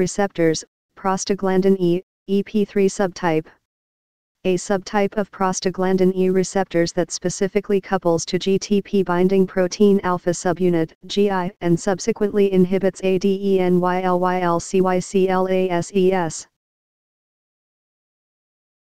Receptors, prostaglandin E, EP3 subtype. A subtype of prostaglandin E receptors that specifically couples to GTP binding protein alpha subunit GI and subsequently inhibits ADENYLYLCYCLASES.